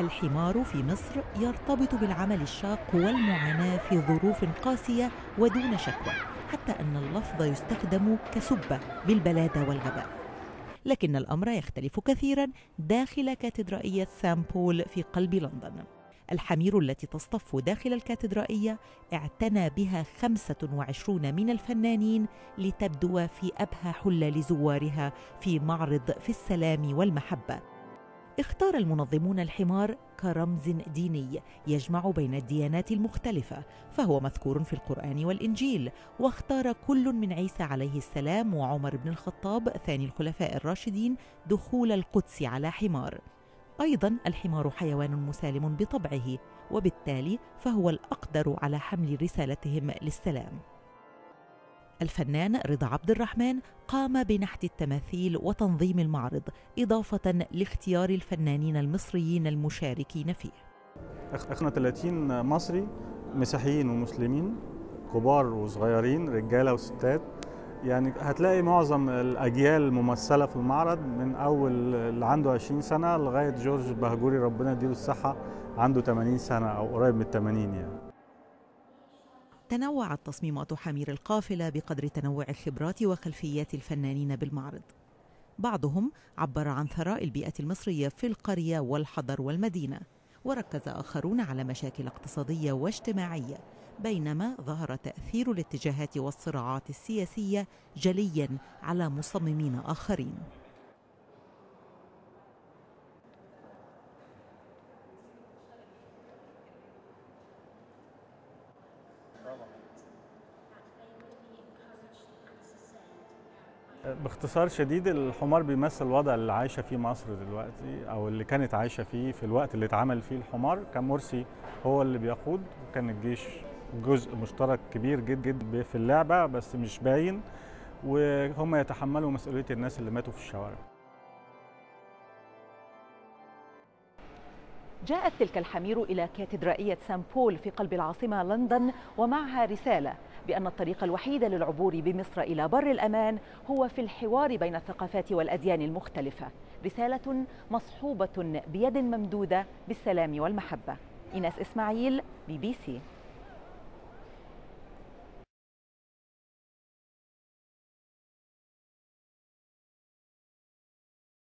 الحمار في مصر يرتبط بالعمل الشاق والمعاناة في ظروف قاسية ودون شكوى حتى أن اللفظ يستخدم كسبة بالبلادة والغباء. لكن الأمر يختلف كثيرا داخل كاتدرائية سان بول في قلب لندن. الحمير التي تصطف داخل الكاتدرائية اعتنى بها 25 من الفنانين لتبدو في أبهى حلة لزوارها في معرض في السلام والمحبة. اختار المنظمون الحمار كرمز ديني يجمع بين الديانات المختلفة فهو مذكور في القرآن والإنجيل واختار كل من عيسى عليه السلام وعمر بن الخطاب ثاني الخلفاء الراشدين دخول القدس على حمار. أيضا الحمار حيوان مسالم بطبعه وبالتالي فهو الأقدر على حمل رسالتهم للسلام. الفنان رضا عبد الرحمن قام بنحت التماثيل وتنظيم المعرض إضافة لاختيار الفنانين المصريين المشاركين فيه. إحنا 30 مصري مسيحيين ومسلمين كبار وصغيرين رجالة وستات. يعني هتلاقي معظم الأجيال الممثله في المعرض من أول اللي عنده 20 سنة لغاية جورج بهجوري ربنا يديله الصحة عنده 80 سنة أو قريب من 80 يعني. تنوعت تصميمات حمير القافلة بقدر تنوع خبرات وخلفيات الفنانين بالمعرض. بعضهم عبر عن ثراء البيئة المصرية في القرية والحضر والمدينة وركز آخرون على مشاكل اقتصادية واجتماعية بينما ظهر تأثير الاتجاهات والصراعات السياسية جليا على مصممين آخرين. باختصار شديد الحمار بيمثل الوضع اللي عايشة فيه مصر دلوقتي أو اللي كانت عايشة فيه في الوقت اللي اتعمل فيه الحمار. كان مرسي هو اللي بيقود. وكان الجيش جزء مشترك كبير جدا جدا في اللعبة بس مش باين. وهم يتحملوا مسؤولية الناس اللي ماتوا في الشوارع. جاءت تلك الحمير إلى كاتدرائية سان بول في قلب العاصمة لندن ومعها رسالة بأن الطريق الوحيد للعبور بمصر إلى بر الأمان هو في الحوار بين الثقافات والأديان المختلفة. رسالة مصحوبة بيد ممدودة بالسلام والمحبة. إيناس إسماعيل بي بي سي.